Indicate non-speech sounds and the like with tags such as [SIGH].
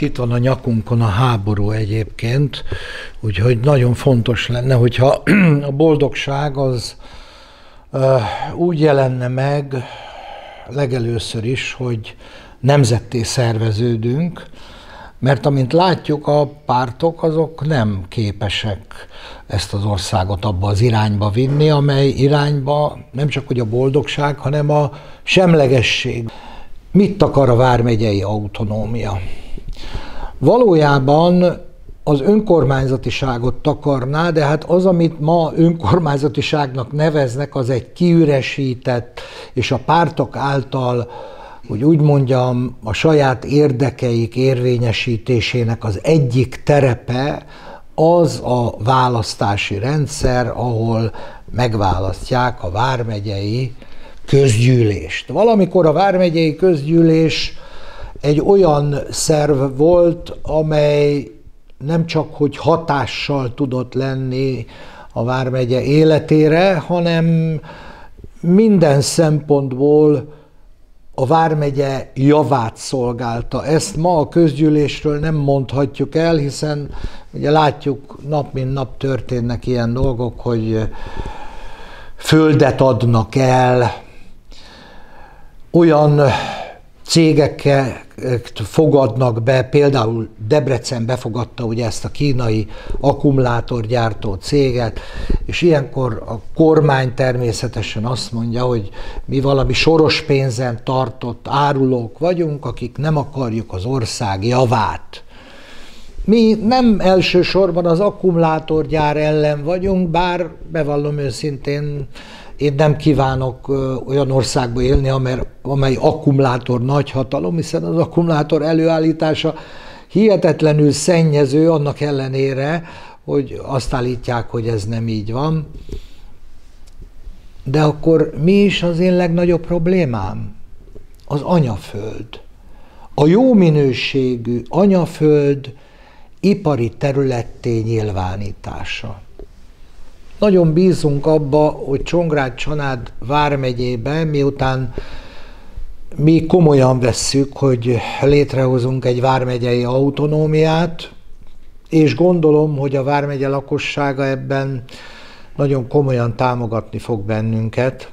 Itt van a nyakunkon a háború egyébként, úgyhogy nagyon fontos lenne, hogyha [CLEARS THROAT] a boldogság az úgy jelenne meg legelőször is, hogy nemzetté szerveződünk, mert amint látjuk, a pártok azok nem képesek ezt az országot abba az irányba vinni, amely irányba nem csak hogy a boldogság, hanem a semlegesség. Mit akar a vármegyei autonómia? Valójában az önkormányzatiságot takarná, de hát az, amit ma önkormányzatiságnak neveznek, az egy kiüresített, és a pártok által, hogy úgy mondjam, a saját érdekeik érvényesítésének az egyik terepe, az a választási rendszer, ahol megválasztják a vármegyei közgyűlést. Valamikor a vármegyei közgyűlés egy olyan szerv volt, amely nem csak hogy hatással tudott lenni a Vármegye életére, hanem minden szempontból a Vármegye javát szolgálta. Ezt ma a közgyűlésről nem mondhatjuk el, hiszen ugye látjuk nap mint nap történnek ilyen dolgok, hogy földet adnak el, olyan cégekkel fogadnak be, például Debrecen befogadta ugye ezt a kínai akkumulátorgyártó céget, és ilyenkor a kormány természetesen azt mondja, hogy mi valami soros pénzen tartott árulók vagyunk, akik nem akarjuk az ország javát. Mi nem elsősorban az akkumulátorgyár ellen vagyunk, bár bevallom őszintén, én nem kívánok olyan országba élni, amely, amely akkumulátor nagyhatalom, hiszen az akkumulátor előállítása hihetetlenül szennyező annak ellenére, hogy azt állítják, hogy ez nem így van. De akkor mi is az én legnagyobb problémám? Az anyaföld. A jó minőségű anyaföld ipari területté nyilvánítása. Nagyon bízunk abba, hogy Csongrád Csanád vármegyében, miután mi komolyan vesszük, hogy létrehozunk egy vármegyei autonómiát, és gondolom, hogy a vármegye lakossága ebben nagyon komolyan támogatni fog bennünket,